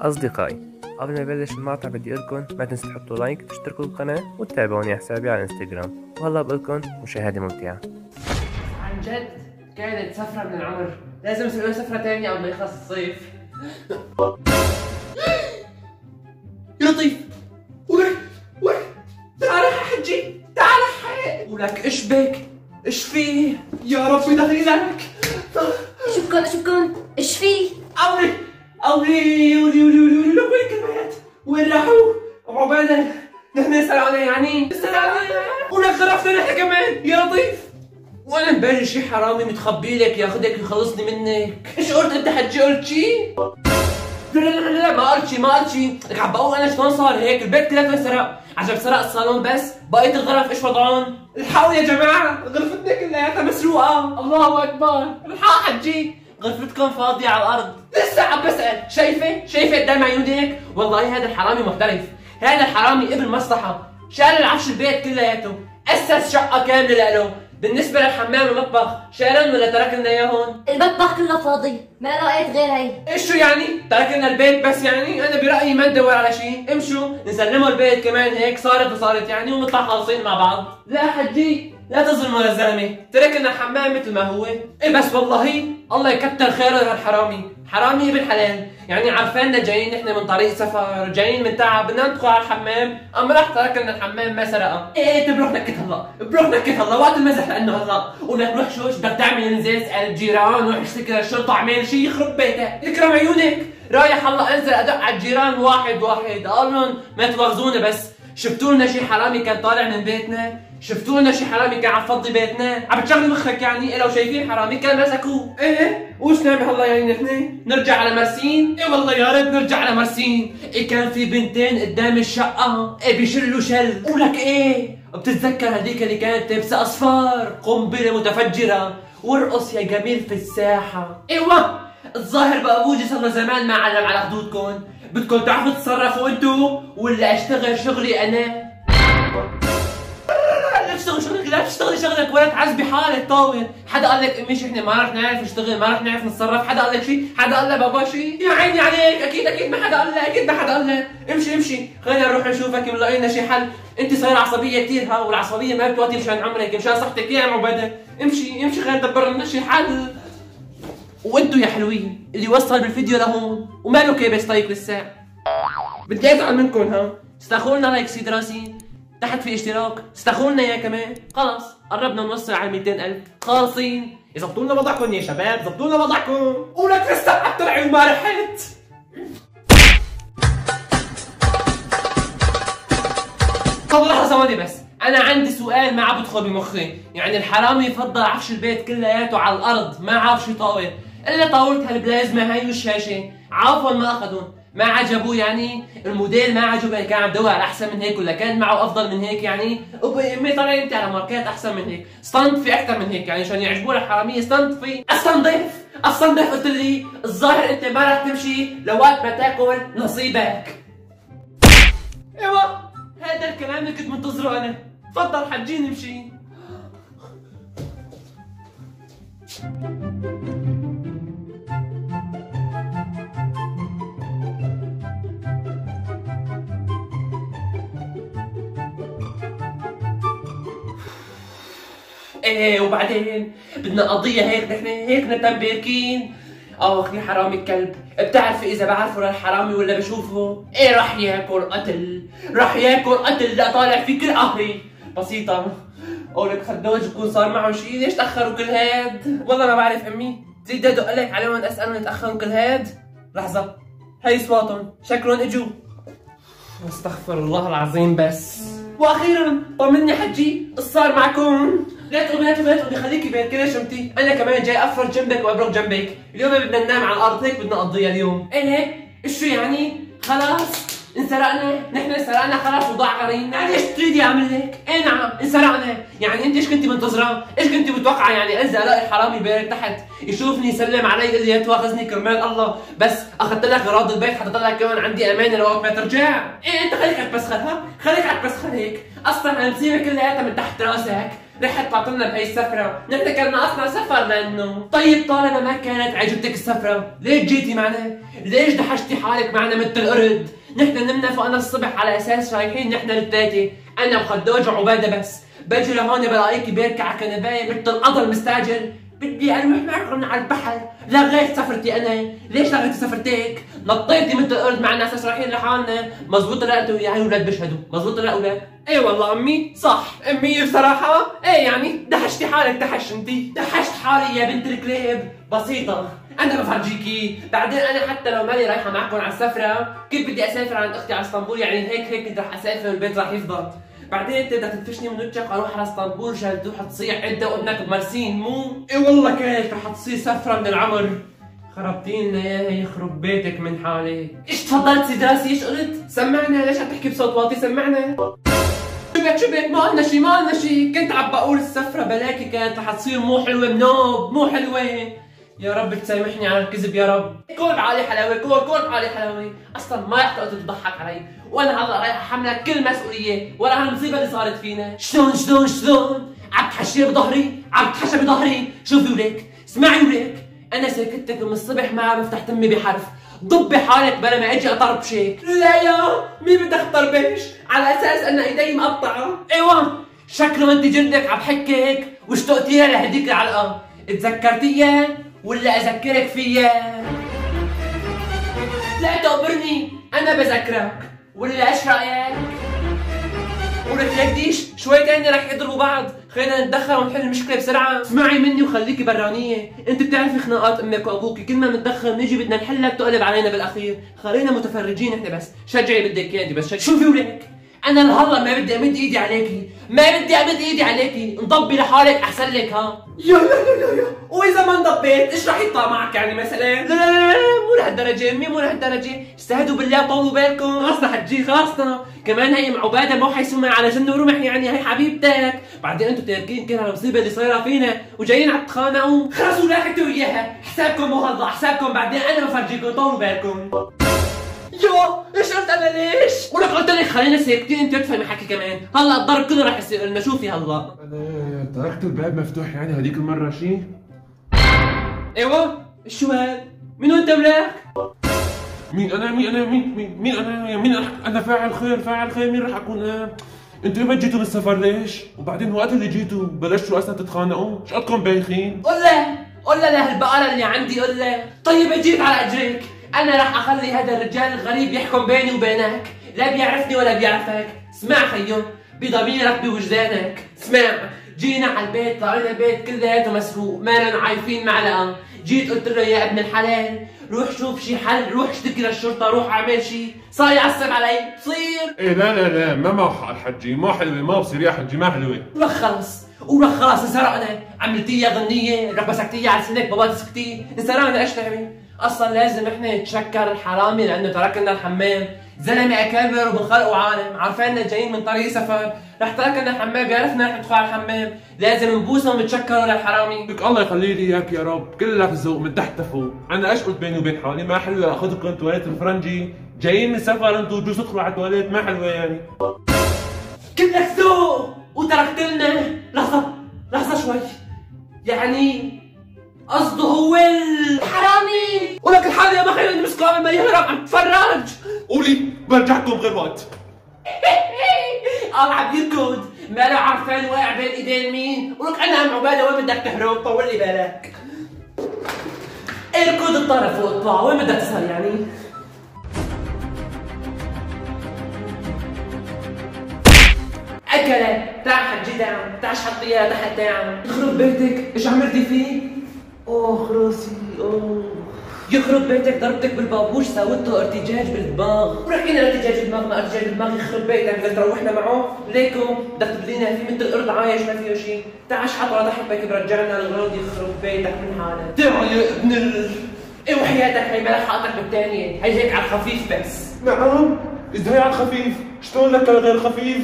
أصدقائي قبل ما نبلش المقطع بدي أقولكم ما تنسوا تحطوا لايك تشتركوا بالقناة وتتابعوني على حسابي على الإنستغرام. وهلا بقولكم مشاهدة ممتعة. عن جد؟ كانت سفرة من العمر. لازم نسوي سفرة تانية قبل ما يخلص الصيف. يا لطيف! ولك ولك تعال يا حجي تعال حي ولك إيش بك إيش فيه يا ربي دخلي لك شو بكون شو بكون إيش في؟ أولي أولي ولي ولي ولي ولي لك وين كلمات وين راحوا عبالة نحن نسأل عليه يعني نسأل عليه ولك خرفتنا نحن كمان يا لطيف وأنا مبالي شي حرامي متخبي لك ياخذك يخلصني منك إيش قلت انت حجي قلت شي؟ لا لا لا لا ما قلت شي ما قلت شي لك عم أنا شلون صار هيك البيت كلها انسرق عجب سرق الصالون بس بقيت الغرف إيش وضعهم الحقوا يا جماعة غرفتنا كلها مسروقه الله اكبر الحق حجي غرفتكم فاضية على الأرض لسه عم بسأل شايفة؟ شايفة قدام عيونك؟ والله هذا الحرامي محترف هذا الحرامي ابن مصلحة شال العفش البيت كلياته أسس شقة كاملة لإله بالنسبة للحمام والمطبخ شالن ولا ترك لنا إياهم؟ المطبخ كله فاضي ما لقيت غير هي إيش شو يعني؟ ترك لنا البيت بس يعني؟ أنا برأيي ما ندور على شيء، امشوا نسلموا البيت كمان هيك صارت وصارت يعني ونطلع خالصين مع بعض. لا حجي لا تظلموا يا زلمة، ترك لنا الحمام مثل ما هو، إيه بس والله الله يكتر خيره لهالحرامي، حرامي ابن حلال، يعني عارفيننا جايين نحن من طريق سفر، جايين من تعب، بدنا ندخل على الحمام، أما راح ترك لنا الحمام ما سرقها، إيه بروح نكت هلا، بروح نكت هلا وقت المزح لأنه هلا، ولك روح شو؟ بدك تعمل؟ انزل اسأل الجيران روح اشتكي للشرطة. اعمل شيء يخرب بيتك، يكرم عيونك، رايح هلا انزل. أدق على الجيران واحد واحد، أقول لهم ما تواخذونا بس، شفتوا لنا شي حرامي كان طالع من بيتنا؟ شفتوا لنا شي حرامي كان عم فضي بيتنا؟ عم بتشغلي مخك يعني؟ إيه لو شايفين حرامي؟ كان مسكوه، إيه وش نعمل هلا يعني نحن؟ نرجع على مرسين؟ إيه والله يا ريت نرجع على مرسين، إيه كان في بنتين قدام الشقة، إيه بيشلوا شل، ولك إيه؟ بتتذكر هذيك اللي كانت لابسة أصفار، قنبلة متفجرة، وارقص يا جميل في الساحة، إيوه. الظاهر بقى أبوجي صار له زمان ما علم على خدودكم بدكم تعرفوا تتصرفوا انتو ولا أشتغل شغلي أنا؟ لا تشتغلي شغلك ولا تعذبي حالك طاول حدا قال لك امي إحنا ما رح نعرف نشتغل ما رح نعرف نتصرف. حدا قال لك شيء حدا قال لك بابا شيء يا عيني عليك أكيد أكيد ما حدا قال لك أكيد ما حدا قال لك امشي امشي. خلينا نروح نشوفك ملاقي لنا شي حل. أنت صايره عصبية كثير ها والعصبية ما بتواتي مشان عمرك. مشان صحتك يا عباده امشي امشي خلينا ندبر لنا شي حل. وانتو يا حلوين اللي وصل بالفيديو لهون وماله كابس like لسه بدي ازعل منكم ها. استاخوا لنا like سيد راسي. تحت في اشتراك. استاخوا لنا اياه كمان. خلص قربنا نوصل على 200000 خالصين. يظبطوا لنا وضعكم يا شباب ظبطوا لنا وضعكم. ولك لسه حتى العين ما رحت. طب لحظة ثواني بس. أنا عندي سؤال ما عم بدخل بمخي. يعني الحرامي يفضل عفش البيت كلياته على الأرض ما عفش طاولة إلا طاولة هالبلازما هاي والشاشة. عفوا ما أخذهم ما عجبوه يعني؟ الموديل ما عجبه. كان عم يدور على أحسن من هيك ولا كان معه أفضل من هيك يعني؟ امي طلع انت على ماركات أحسن من هيك. استنضف أكثر من هيك يعني عشان يعجبوه الحرامية. استنضف استنضف استنضف قلت لي. الظاهر أنت ما رح تمشي لوقت ما تاكل نصيبك. أيوه هذا الكلام اللي كنت منتظره أنا. تفضل حجين امشي. إيه وبعدين بدنا قضية هيك نحن هيك نتنبركين آخ يا حرامي الكلب. بتعرفي إذا بعرفه للحرامي ولا بشوفه؟ إيه راح ياكل قتل. راح ياكل قتل لا طالع في كل قهري بسيطة. قولك خدوج يكون صار معه شيء ليش تأخروا كل هاد؟ والله ما بعرف أمي. زيد ادق لك عليهم أسألهم تأخروا كل هاد؟ لحظة. هي صوتهم شكلهم إجوا. أستغفر الله العظيم بس. وأخيرا طمني حجي صار معكم. لا تقومي لا تقومي لا تقومي خليكي بين كل شمتي أنا كمان جاي أفرج جنبك وأبرق جنبك. اليوم بدنا ننام على الأرض هيك بدنا نقضيها اليوم. إيه إيش شو يعني؟ خلاص انسرقنا. نحن سرقنا خلاص وضاع غريمنا يعني إيش تريدي اعمل لك؟ إيه نعم انسرقنا. يعني انت إيش كنت منتظرة؟ إيش كنت متوقعة؟ يعني أنزل ألاقي الحرامي بارك تحت يشوفني يسلم علي يقول لي تواخذني كرمال الله. بس أخذت لك أغراض البيت حطيت لك كمان عندي امانه لوقت ما ترجع. إيه أنت خليك البسخة ها؟ خليك البسخة هيك. أصلا المصيبه كلياتها من تحت راسك. رح تعطلنا بهي السفرة. نحن كان ناقصنا سفر لأنه. طيب طالما ما كانت عجبتك السفرة ليش جيتي معنا؟ ليش دحشتي حالك معنا مثل القرد؟ نحن نمنا فوقنا الصبح على أساس رايحين نحن الثلاثة. أنا وخدوج وعبادة بس. بجي لهون بلاقيكي على كنباية مثل القدر مستعجل بدي أروح معكم على البحر. لغيت سفرتي أنا. ليش لغيتي سفرتك نطيتي مثل القرد مع الناس رايحين لحالنا. مزبوط لا أنتوا وياي أولاد بيشهدوا. مزبوط لا أولاد إيه والله أمي. صح. أمي بصراحة. إيه يعني دحشتي حالك. دحش أنتي. دحشت حالي يا بنت الكليب بسيطة. أنا بفرجيكي. بعدين أنا حتى لو مالي رايحة معكم على السفرة كيف بدي أسافر عند أختي على إسطنبول. يعني هيك هيك رح أسافر والبيت رح يفضل بعدين انت بدك تدفشني من وجهك أروح على اسطنبول عشان تروح تصيح. انت وابنك بمرسين مو؟ اي والله كيف؟ رح تصير سفرة من العمر. خربتي لنا اياها يخرب بيتك من حالك إيش تفضلت سيدي راسي إيش قلت؟ سمعنا. ليش عم تحكي بصوت واطي؟ سمعنا. شبك شبك. ما قلنا شي ما قلنا شي. كنت عم بقول السفرة بلاكي كانت رح تصير مو حلوة منوب مو حلوة. يا رب تسامحني على الكذب يا رب. كون بعلي حلاوة كون كون بعلي حلاوة. أصلا ما رح تقدر تضحك علي. وأنا هلا رايح أحملك كل مسؤولية ورا هالمصيبة اللي صارت فينا. شلون شلون شلون؟ عم تحشي بظهري؟ عم تحشى بظهري؟ شوفي وليك اسمعي وليك أنا ساكتك من الصبح ما عم بفتح تمي بحرف. ضبي حالك بلا ما أجي اطربشك لا يا مين بدك تطربش على أساس أن إيدي مقطعة. إيوه. شكله انت جلدك عم حكك واشتقتيها لهديك العلقة. تذكرتيها ولا أذكرك فيها لا تقبرني أنا بذكرك. ولا إيش رأيك؟ ولك قديش شوي تاني رح يضربوا بعض. خلينا نتدخل ونحل المشكلة بسرعة. اسمعي مني وخليكي برانية. أنت بتعرفي خناقات أمك وابوك كل ما نتدخل نيجي بدنا نحلها بتقلب علينا بالأخير. خلينا متفرجين إحنا بس. شجعي بدك اياه بس. شجعي. شوفي ولك أنا لهلا ما بدي أمد إيدي عليكي. ما بدي أمد إيدي عليكي. انضبي لحالك أحسن لك ها. يا يا يا يا وإذا ما انضبيت إيش رح يطلع معك يعني مثلا؟ لا لا لا, لا مو لهالدرجة امي مو لهالدرجة. استهدوا بالله طولوا بالكم. خلصنا حجي خلصنا. كمان هي ام عبادة مو حيسمع على جن ورمح يعني هي حبيبتك. بعدين أنتم تاركين كل هالمصيبه اللي صايرة فينا وجايين عم تتخانقوا خلصوا لا أنتوا وياها. حسابكم مو هلا حسابكم بعدين. أنا بفرجيكم طولوا بالكم. يا إيش قلت أنا ليش؟ ولك قلت لك خلينا ساكتين أنت تفهمي حكي كمان، هلا الضرب كله رح يصير لنا شوفي هلا؟ أنا تركت الباب مفتوح يعني هذيك المرة شي؟ أيوه. شو هاد؟ من وين أنت ولاك؟ مين أنا؟ مين أنا؟ مين؟ مين, مين أنا؟ مين أنا, أنا فاعل خير فاعل خير مين رح أكون أنا؟ أنتوا ايمتى جيتوا من السفر ليش؟ وبعدين وقت اللي جيتوا بلشتوا أصلا تتخانقوا؟ إيش قدكم بايخين؟ قول له قول له لهالبقرة اللي عندي قول له. طيب أجيب على أجريك. أنا رح أخلي هذا الرجال الغريب يحكم بيني وبينك. لا بيعرفني ولا بيعرفك. اسمع خيو بضميرك بوجدانك اسمع جينا على البيت لقينا البيت كلياته مسروق ما لنا عايفين معلقة. جيت قلت له يا ابن الحلال روح شوف شي حل روح اشتكي للشرطة روح اعمل شي. صار يعصب علي. بصير. إيه لا لا لا ما معه حق الحجي ما حلوة ما بصير يا حجي ما حلوة. ولك خلص. ولك خلص انسرقنا عملتيها غنية ربسكتيها على سنك بابا تسكتي انسرقنا إيش نعمل أصلا لازم إحنا نتشكر الحرامي لأنه تركنا الحمام. زلمة أكابر وبنخلق وعالم. عارفيننا جايين من طريق سفر. رح تركنا الحمام. بيعرفنا رح ندخل على الحمام. لازم نبوسهم ونتشكروا للحرامي. لك الله يخلي لي إياك يا رب. كلك ذوق من تحت لفوق أنا إيش قلت بيني وبين حالي؟ ما حلوة أخذكم تواليت الفرنجي. جايين من سفر أنتوا بجوز تدخلوا على التواليت. ما حلوة يعني. كلك ذوق وتركت لنا. لحظة. لحظة شوي. يعني قصده هو ال حرامي ولك الحالة ما خلينا نمسكه قبل ما يهرب عم تفرج. قولي برجعكم غير وقت. قال عم يركض ما له عارفين واقع بين إيدين مين؟ ولك أنا ام عباده وين بدك تهرب؟ طول لي بالك. اركض الطرف وأطلع. وين بدك تصل يعني؟ أكلت. تعال حجي دعم تعال حطيها تحت دعم يخرب بيتك. إيش عملتي فيه؟ أوه راسي أوه. يخرب بيتك ضربتك بالبابوش ساوته ارتجاج بالدماغ. ورحكينا ارتجاج بالدماغ ما ارتجاج بالدماغ يخرب بيتك. بدك تروحنا معه. ليكم؟ بدك تبلينا في مثل قرد عايش ما فيه شيء تعال شحط ورا تحت بيك برجعنا الغراض يخرب بيتك من حالك تعال يا ابن ال إيه وحياتك هي ما لحقتك بالثانية هي هيك على الخفيف بس. نعم. إزاي على الخفيف. شلون لك غير خفيف؟